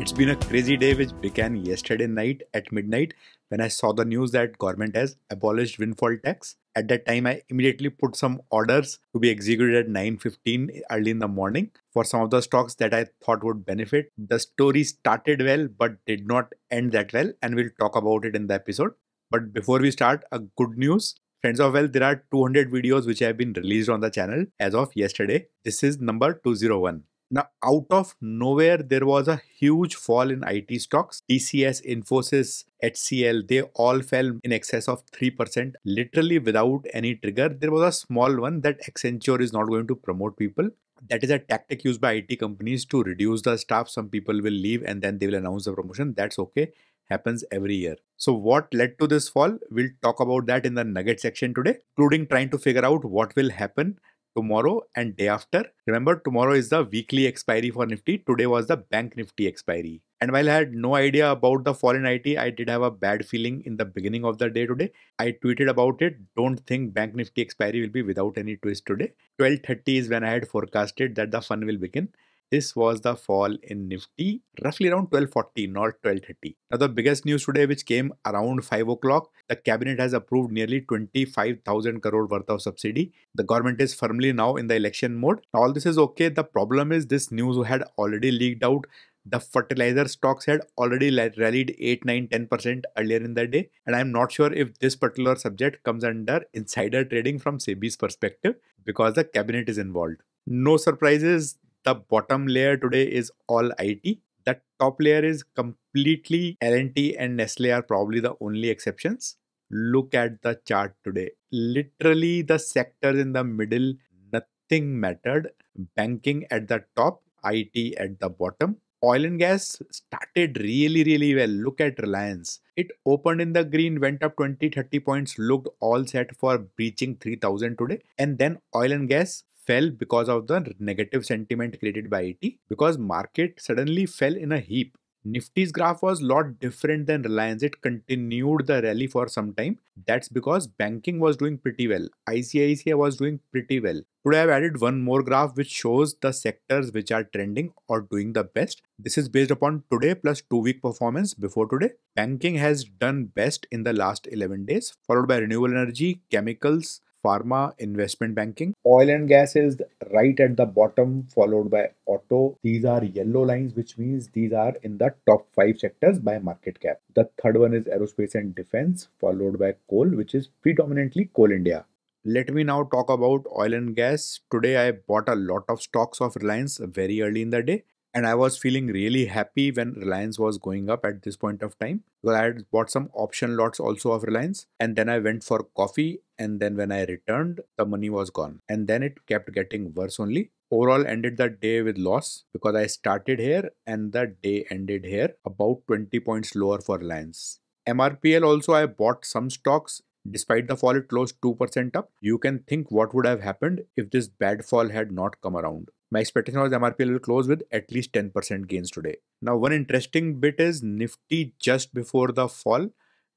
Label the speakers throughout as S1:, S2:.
S1: It's been a crazy day which began yesterday night at midnight when I saw the news that government has abolished windfall tax. At that time I immediately put some orders to be executed at 9:15 early in the morning for some of the stocks that I thought would benefit. The story started well but did not end that well and we'll talk about it in the episode. But before we start, a good news. Friends of Wealth, there are 200 videos which have been released on the channel as of yesterday. This is number 201. Now, out of nowhere, there was a huge fall in IT stocks. TCS, Infosys, HCL, they all fell in excess of 3%, literally without any trigger. There was a small one that Accenture is not going to promote people. That is a tactic used by IT companies to reduce the staff. Some people will leave and then they will announce the promotion. That's okay happens every year. So what led to this fall? We'll talk about that in the nugget section today, including trying to figure out what will happen tomorrow and day after. Remember, tomorrow is the weekly expiry for Nifty. Today was the bank Nifty expiry. And while I had no idea about the in IT, I did have a bad feeling in the beginning of the day today. I tweeted about it. Don't think bank Nifty expiry will be without any twist today. 12:30 is when I had forecasted that the fun will begin. This was the fall in Nifty, roughly around 1240, not 1230. Now, the biggest news today, which came around 5 o'clock, the cabinet has approved nearly 25,000 crore worth of subsidy. The government is firmly now in the election mode. Now, All this is okay. The problem is this news had already leaked out the fertilizer stocks had already rallied 8 9 10% earlier in the day and i'm not sure if this particular subject comes under insider trading from sebi's perspective because the cabinet is involved no surprises the bottom layer today is all IT. The top layer is completely L&T and Nestle are probably the only exceptions. Look at the chart today. Literally the sectors in the middle, nothing mattered. Banking at the top, IT at the bottom. Oil and gas started really, really well. Look at Reliance. It opened in the green, went up 20, 30 points, looked all set for breaching 3000 today. And then oil and gas fell because of the negative sentiment created by it because market suddenly fell in a heap Nifty's graph was lot different than Reliance. It continued the rally for some time. That's because banking was doing pretty well. ICICI was doing pretty well. Today I've added one more graph which shows the sectors which are trending or doing the best. This is based upon today plus 2 week performance before today. Banking has done best in the last 11 days followed by renewable energy, chemicals, pharma, investment banking. Oil and gas is right at the bottom, followed by auto. These are yellow lines, which means these are in the top five sectors by market cap. The third one is aerospace and defense, followed by coal, which is predominantly Coal India. Let me now talk about oil and gas. Today I bought a lot of stocks of Reliance very early in the day and I was feeling really happy when Reliance was going up at this point of time because I had bought some option lots also of Reliance and then I went for coffee and then when I returned the money was gone and then it kept getting worse only overall ended the day with loss because I started here and the day ended here about 20 points lower for Reliance MRPL also I bought some stocks Despite the fall, it closed 2% up. You can think what would have happened if this bad fall had not come around. My expectation was MRPL will close with at least 10% gains today. Now, one interesting bit is Nifty just before the fall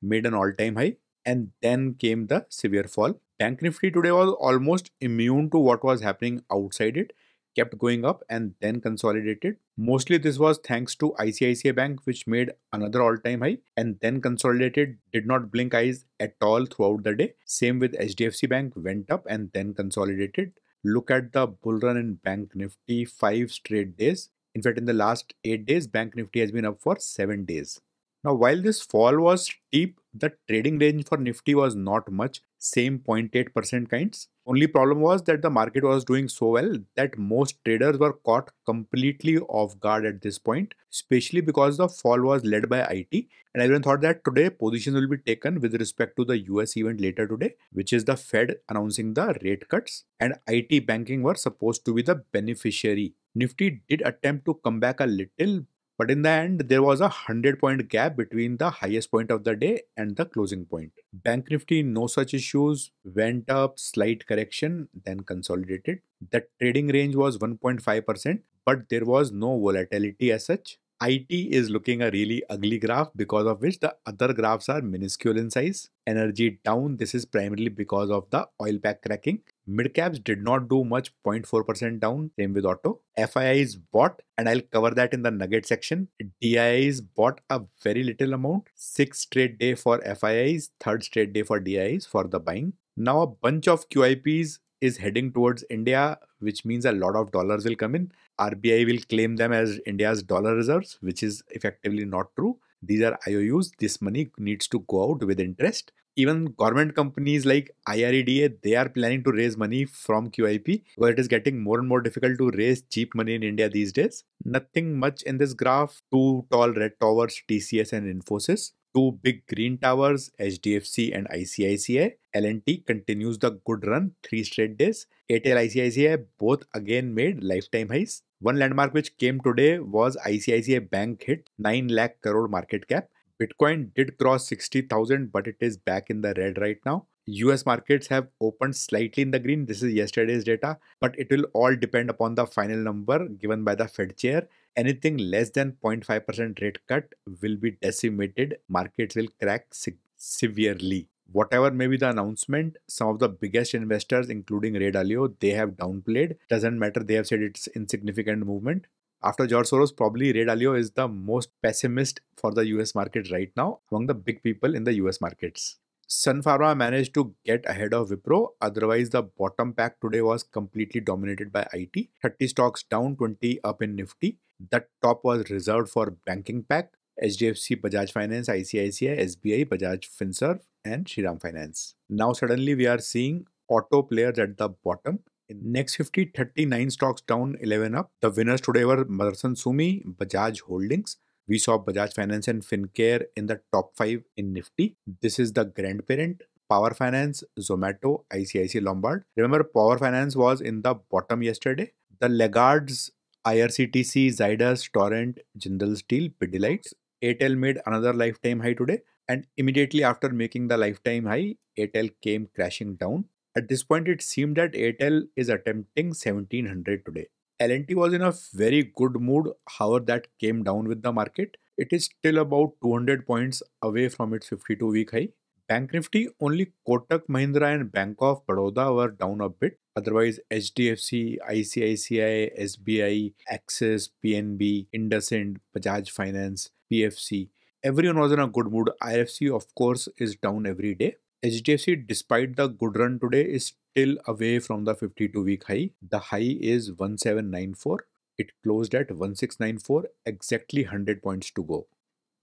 S1: made an all time high and then came the severe fall. Bank Nifty today was almost immune to what was happening outside it kept going up and then consolidated. Mostly this was thanks to ICICI Bank which made another all-time high and then consolidated, did not blink eyes at all throughout the day. Same with HDFC Bank went up and then consolidated. Look at the bull run in Bank Nifty 5 straight days. In fact, in the last 8 days, Bank Nifty has been up for 7 days. Now, while this fall was steep, the trading range for Nifty was not much, same 0.8% kinds. Only problem was that the market was doing so well that most traders were caught completely off guard at this point, especially because the fall was led by IT. And everyone thought that today positions will be taken with respect to the US event later today, which is the Fed announcing the rate cuts, and IT banking were supposed to be the beneficiary. Nifty did attempt to come back a little, but in the end, there was a 100 point gap between the highest point of the day and the closing point. Bank Nifty, no such issues, went up, slight correction, then consolidated. The trading range was 1.5%, but there was no volatility as such. IT is looking a really ugly graph because of which the other graphs are minuscule in size. Energy down, this is primarily because of the oil pack cracking. Mid caps did not do much, 0.4% down, same with auto. FII is bought, and I'll cover that in the nugget section. DIIs bought a very little amount, sixth straight day for FIIs, third straight day for DIIs for the buying. Now a bunch of QIPs is heading towards India, which means a lot of dollars will come in. RBI will claim them as India's dollar reserves, which is effectively not true. These are IOUs. This money needs to go out with interest. Even government companies like IREDA, they are planning to raise money from QIP, where it is getting more and more difficult to raise cheap money in India these days. Nothing much in this graph. Two tall red towers, TCS and Infosys two big green towers, HDFC and ICICI. L&T continues the good run, three straight days. Airtel ICICI both again made lifetime highs. One landmark which came today was ICICI Bank hit 9 lakh crore market cap. Bitcoin did cross 60,000 but it is back in the red right now. US markets have opened slightly in the green. This is yesterday's data, but it will all depend upon the final number given by the Fed chair. Anything less than 0.5% rate cut will be decimated. Markets will crack se- severely. Whatever may be the announcement, some of the biggest investors, including Ray Dalio, they have downplayed. Doesn't matter, they have said it's insignificant movement. After George Soros, probably Ray Dalio is the most pessimist for the US market right now among the big people in the US markets. Sun Pharma managed to get ahead of Wipro. Otherwise, the bottom pack today was completely dominated by IT. 30 stocks down, 20 up in Nifty. That top was reserved for banking pack. HDFC, Bajaj Finance, ICICI, SBI, Bajaj Finserv, and Shriram Finance. Now suddenly we are seeing auto players at the bottom. In next 50, 39 stocks down, 11 up. The winners today were Motherson Sumi, Bajaj Holdings, we saw Bajaj Finance and Fincare in the top 5 in Nifty. This is the grandparent. Power Finance, Zomato, ICICI Lombard. Remember, Power Finance was in the bottom yesterday. The laggards, IRCTC, Zydus, Torrent, Jindal Steel, Pidilite. Airtel made another lifetime high today. And immediately after making the lifetime high, Airtel came crashing down. At this point, it seemed that Airtel is attempting 1700 today. L&T was in a very good mood. However, that came down with the market. It is still about 200 points away from its 52 week high. Bank Nifty, only Kotak Mahindra and Bank of Baroda were down a bit. Otherwise, HDFC, ICICI, SBI, Axis, PNB, IndusInd, Bajaj Finance, PFC, everyone was in a good mood. IFC, of course, is down every day. HDFC, despite the good run today, is still away from the 52 week high. The high is 1794. It closed at 1694, exactly 100 points to go.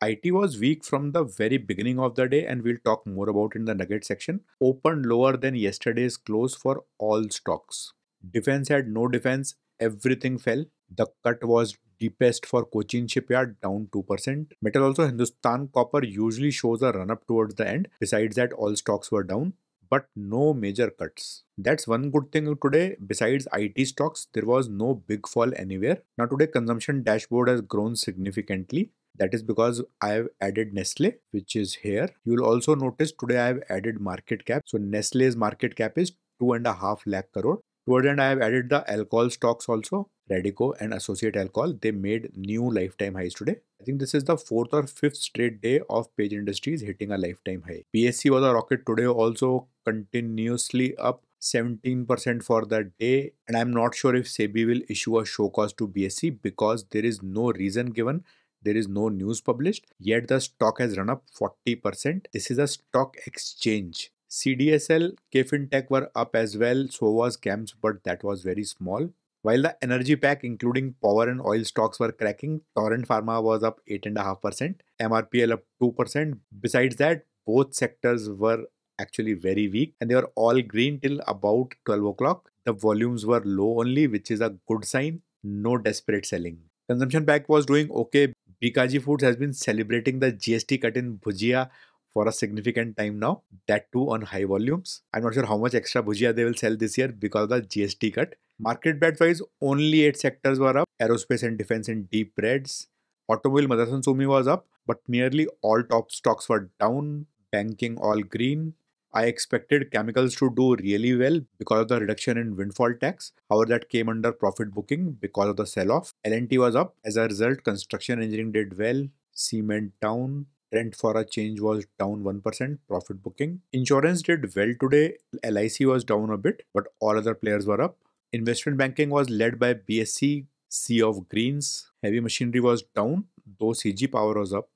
S1: IT was weak from the very beginning of the day, and we'll talk more about in the nugget section. Opened lower than yesterday's close for all stocks. Defense had no defense, everything fell. The cut was deepest for Cochin Shipyard, down 2%. Metal also Hindustan Copper usually shows a run up towards the end. Besides that, all stocks were down, but no major cuts. That's one good thing today. Besides IT stocks, there was no big fall anywhere. Now, today, consumption dashboard has grown significantly. That is because I have added Nestle, which is here. You will also notice today I have added market cap. So Nestle's market cap is two and a half lakh crore. Towards end, I have added the alcohol stocks also. Radico and Associated Alcohol, they made new lifetime highs today. I think this is the fourth or fifth straight day of Page Industries hitting a lifetime high. BSE was a rocket today, also continuously up 17% for the day. And I'm not sure if SEBI will issue a show cause to BSE because there is no reason given. There is no news published, yet the stock has run up 40%. This is a stock exchange. CDSL, KFin Tech were up as well, so was CAMS, but that was very small. While the energy pack, including power and oil stocks, were cracking, Torrent Pharma was up 8.5%, MRPL up 2%. Besides that, both sectors were actually very weak and they were all green till about 12 o'clock. The volumes were low only, which is a good sign. No desperate selling. Consumption pack was doing okay. Bikaji Foods has been celebrating the GST cut in Bhujia for a significant time now, that too on high volumes. I'm not sure how much extra Bhujia they will sell this year because of the GST cut. Market bet wise, only 8 sectors were up aerospace and defense in deep reds. Automobile Motherson Sumi was up, but nearly all top stocks were down. Banking all green. I expected chemicals to do really well because of the reduction in windfall tax. However, that came under profit booking because of the sell-off. L&T was up. As a result, construction engineering did well. Cement down. Rent for a change was down 1%, profit booking. Insurance did well today. LIC was down a bit, but all other players were up. Investment banking was led by BSE, C of Greens. Heavy machinery was down, though CG Power was up.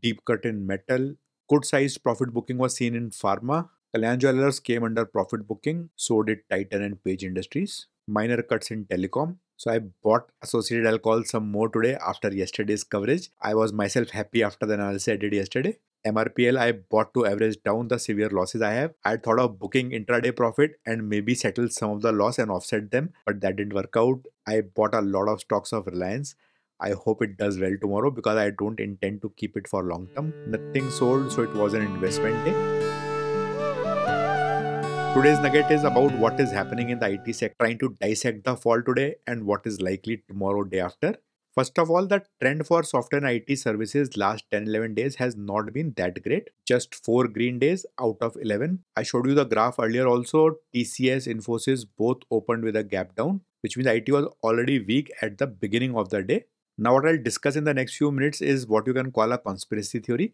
S1: Deep cut in metal. Good sized profit booking was seen in pharma. Kalyan Jewelers came under profit booking, so did Titan and Page Industries. Minor cuts in telecom. So I bought Associated Alcohol some more today after yesterday's coverage. I was myself happy after the analysis I did yesterday. MRPL I bought to average down the severe losses I have. I thought of booking intraday profit and maybe settle some of the loss and offset them, but that didn't work out. I bought a lot of stocks of Reliance. I hope it does well tomorrow because I don't intend to keep it for long term. Nothing sold, so it was an investment day. Today's nugget is about what is happening in the IT sector, trying to dissect the fall today and what is likely tomorrow, day after. First of all, the trend for software and IT services last 10-11 days has not been that great. Just 4 green days out of 11. I showed you the graph earlier also. TCS, Infosys both opened with a gap down, which means IT was already weak at the beginning of the day. Now what I'll discuss in the next few minutes is what you can call a conspiracy theory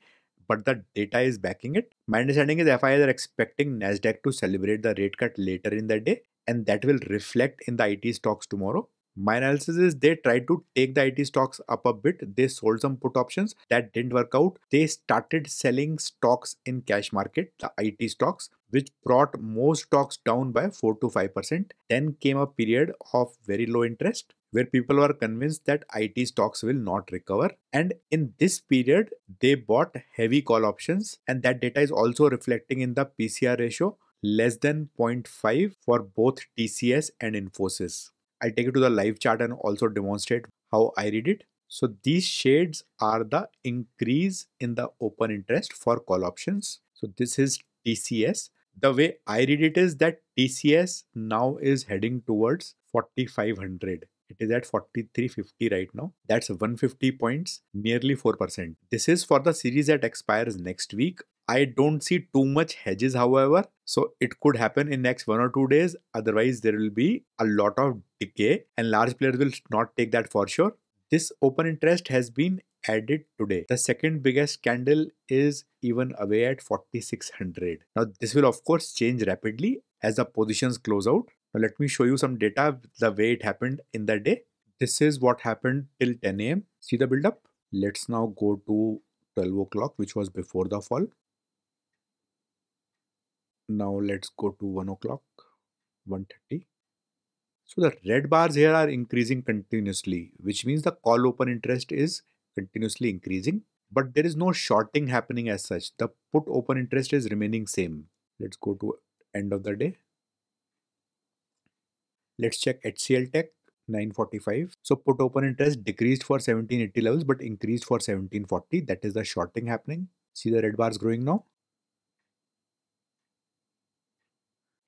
S1: but the data is backing it. My understanding is FIs are expecting Nasdaq to celebrate the rate cut later in the day, and that will reflect in the IT stocks tomorrow. My analysis is they tried to take the IT stocks up a bit. They sold some put options that didn't work out. They started selling stocks in cash market, the IT stocks, which brought most stocks down by 4 to 5%. Then came a period of very low interest where people were convinced that IT stocks will not recover. And in this period, they bought heavy call options, and that data is also reflecting in the PCR ratio less than 0.5 for both TCS and Infosys. I'll take you to the live chart and also demonstrate how I read it. So these shades are the increase in the open interest for call options. So this is TCS. The way I read it is that TCS now is heading towards 4500. It is at 4350 right now. That's 150 points, nearly 4%. This is for the series that expires next week. I don't see too much hedges, however. So it could happen in next one or two days. Otherwise, there will be a lot of decay and large players will not take that for sure. This open interest has been added today. The second biggest candle is even away at 4600. Now this will of course change rapidly as the positions close out. Now let me show you some data the way it happened in the day. This is what happened till 10 a.m. See the build up? Let's now go to 12 o'clock which was before the fall now let's go to 1 o'clock 130 so the red bars here are increasing continuously which means the call open interest is continuously increasing but there is no shorting happening as such. The put open interest is remaining same. Let's go to end of the day. Let's check HCL Tech 945 so put open interest decreased for 1780 levels but increased for 1740 that is the shorting happening. See the red bars growing now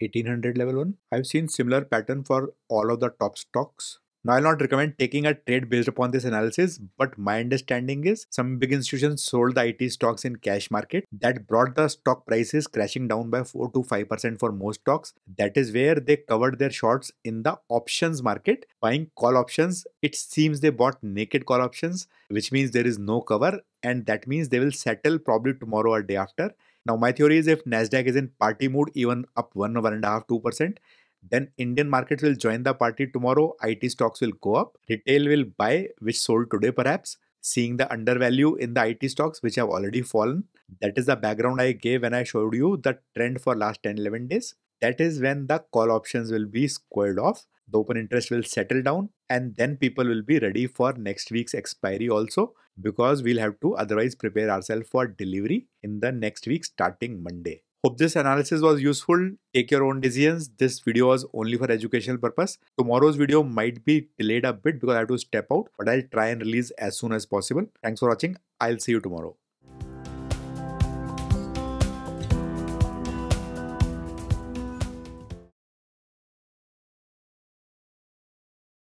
S1: 1800 level one. I've seen similar pattern for all of the top stocks. Now I'll not recommend taking a trade based upon this analysis, but my understanding is some big institutions sold the IT stocks in cash market that brought the stock prices crashing down by 4 to 5% for most stocks. That is where they covered their shorts in the options market, buying call options. It seems they bought naked call options, which means there is no cover, and that means they will settle probably tomorrow or day after now, my theory is if Nasdaq is in party mood, even up one, one and a half, two percent, then Indian markets will join the party tomorrow. IT stocks will go up. Retail will buy, which sold today perhaps. Seeing the undervalue in the IT stocks, which have already fallen. That is the background I gave when I showed you the trend for last 10 11 days. That is when the call options will be squared off the open interest will settle down and then people will be ready for next week's expiry also because we'll have to otherwise prepare ourselves for delivery in the next week starting Monday. Hope this analysis was useful. Take your own decisions. This video was only for educational purpose. Tomorrow's video might be delayed a bit because I have to step out, but I'll try and release as soon as possible. Thanks for watching. I'll see you tomorrow.